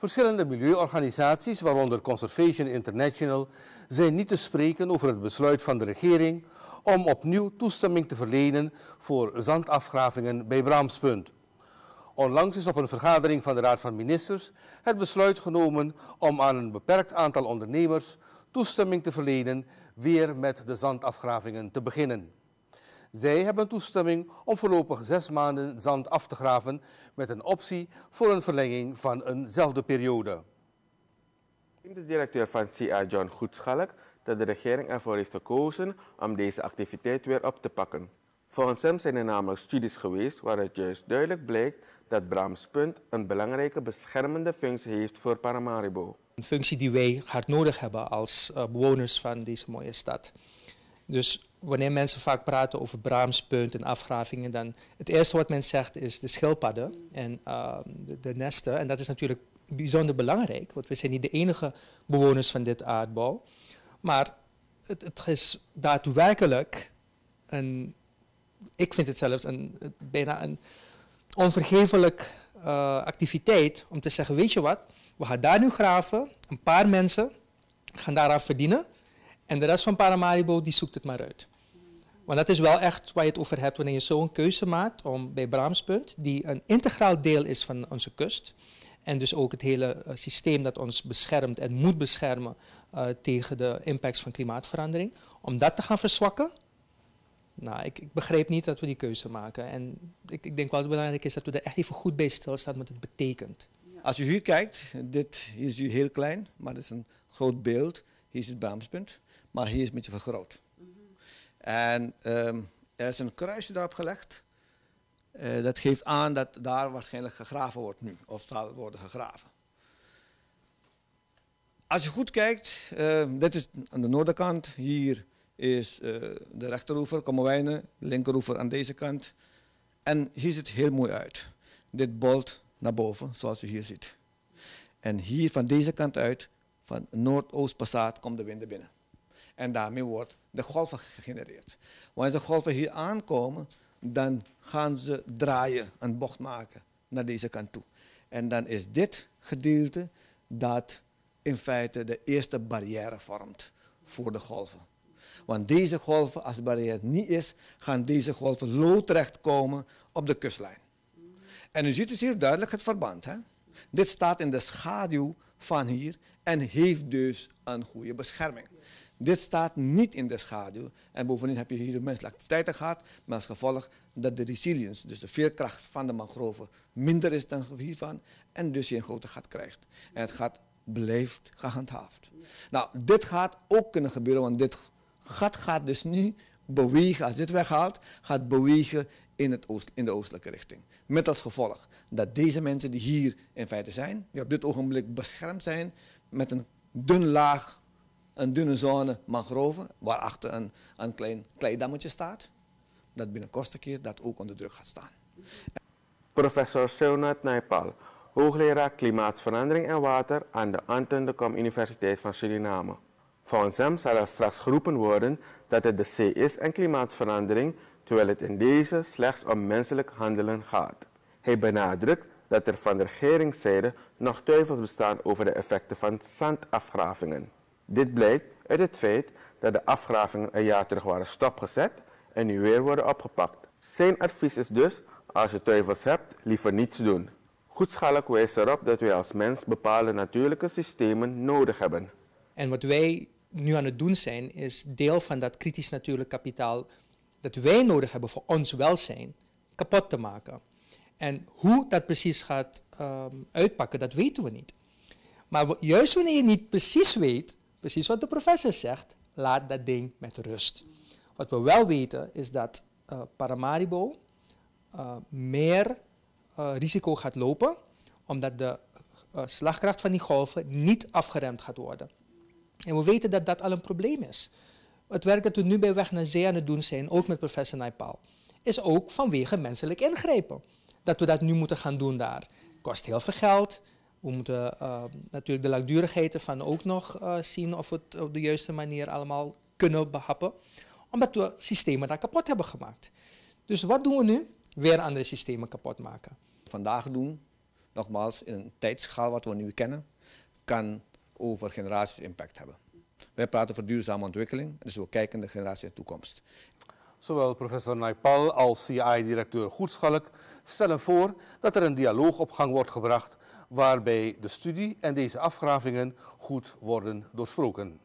Verschillende milieuorganisaties, waaronder Conservation International, zijn niet te spreken over het besluit van de regering om opnieuw toestemming te verlenen voor zandafgravingen bij Braamspunt. Onlangs is op een vergadering van de Raad van Ministers het besluit genomen om aan een beperkt aantal ondernemers toestemming te verlenen weer met de zandafgravingen te beginnen. Zij hebben toestemming om voorlopig zes maanden zand af te graven met een optie voor een verlenging van eenzelfde periode. De directeur van CA John Goedschalk dat de regering ervoor heeft gekozen om deze activiteit weer op te pakken. Volgens hem zijn er namelijk studies geweest waaruit juist duidelijk blijkt dat Bramspunt een belangrijke beschermende functie heeft voor Paramaribo. Een functie die wij hard nodig hebben als uh, bewoners van deze mooie stad. Dus wanneer mensen vaak praten over Braamspunt en afgravingen, dan het eerste wat men zegt is de schildpadden en uh, de, nesten. En dat is natuurlijk bijzonder belangrijk, want we zijn niet de enige bewoners van dit aardbol. Maar het, het is daadwerkelijk een, ik vind het zelfs een, bijna een onvergevelijk uh, activiteit om te zeggen, weet je wat, we gaan daar nu graven, een paar mensen gaan daaraan verdienen en de rest van Paramaribo die zoekt het maar uit. Want dat is wel echt waar je het over hebt wanneer je zo'n keuze maakt om bij Braamspunt, die een integraal deel is van onze kust, en dus ook het hele uh, systeem dat ons beschermt en moet beschermen uh, tegen de impacts van klimaatverandering, om dat te gaan verzwakken, nou, ik, ik, niet dat we die keuze maken. En ik, ik, denk wel dat het belangrijk is dat we er echt even goed bij stilstaan wat het betekent. Als u hier kijkt, dit is u heel klein, maar dit is een groot beeld. Hier is het Braamspunt, maar hier is het een beetje vergroot. En um, er is een kruisje daarop gelegd. Uh, dat geeft aan dat daar waarschijnlijk gegraven wordt nu, of zal worden gegraven. Als je goed kijkt, uh, dit is aan de noorderkant, hier is uh, de rechteroever, Kommerwijnen, de linkeroever aan deze kant. En hier ziet het heel mooi uit. Dit bolt naar boven, zoals u hier ziet. En hier van deze kant uit, van noordoost-passaat, komt de wind binnen. En daarmee wordt de golven gegenereerd. Wanneer de golven hier aankomen, dan gaan ze draaien, een bocht maken naar deze kant toe. En dan is dit gedeelte dat in feite de eerste barrière vormt voor de golven. Want deze golven, als de barrière niet is, gaan deze golven loodrecht komen op de kustlijn. En u ziet dus hier duidelijk het verband. Hè? Dit staat in de schaduw van hier en heeft dus een goede bescherming. Dit staat niet in de schaduw. En bovendien heb je hier de menselijke activiteiten gehad. Met als gevolg dat de resilience, dus de veerkracht van de mangroven, minder is dan hiervan. En dus je een grote gat krijgt. En het gat blijft gehandhaafd. Nou, dit gaat ook kunnen gebeuren, want dit gat gaat dus nu bewegen, als dit weghaalt, gaat bewegen in, het oost, in de oostelijke richting. Met als gevolg dat deze mensen die hier in feite zijn, die op dit ogenblik beschermd zijn met een dun laag, een dunne zone mangroven, waarachter een, een klein kleidammetje staat, dat binnenkort een keer dat ook onder druk gaat staan. Professor Seunat Naipal, hoogleraar klimaatverandering en water aan de Anton de Kom Universiteit van Suriname. Volgens hem zal er straks geroepen worden dat het de zee is en klimaatverandering, terwijl het in deze slechts om menselijk handelen gaat. Hij benadrukt dat er van de regeringszijde nog twijfels bestaan over de effecten van zandafgravingen. Dit blijkt uit het feit dat de afgravingen een jaar terug waren stopgezet en nu weer worden opgepakt. Zijn advies is dus, als je twijfels hebt, liever niets doen. Goedschalk wijst erop dat wij als mens bepaalde natuurlijke systemen nodig hebben. En wat wij nu aan het doen zijn, is deel van dat kritisch natuurlijk kapitaal dat wij nodig hebben voor ons welzijn kapot te maken. En hoe dat precies gaat um, uitpakken, dat weten we niet. Maar juist wanneer je niet precies weet, precies wat de professor zegt, laat dat ding met rust. Wat we wel weten is dat uh, Paramaribo uh, meer uh, risico gaat lopen, omdat de slagkracht van die golven niet afgeremd gaat worden. En we weten dat dat al een probleem is. Het werk dat we nu bij Weg naar Zee aan het doen zijn, ook met professor Naipal, is ook vanwege menselijk ingrijpen. Dat we dat nu moeten gaan doen daar. Kost heel veel geld. We moeten uh, natuurlijk de langdurigheid ervan ook nog uh, zien of we het op de juiste manier allemaal kunnen behappen. Omdat we systemen daar kapot hebben gemaakt. Dus wat doen we nu? Weer andere systemen kapot maken. Vandaag doen nogmaals, in een tijdschaal wat we nu kennen, kan over generaties impact hebben. Wij praten over duurzame ontwikkeling, dus we kijken in de generatie in de toekomst. Zowel professor Naipal als CI-directeur Goedschalk stellen voor dat er een dialoog op gang wordt gebracht waarbij de studie en deze afgravingen goed worden doorsproken.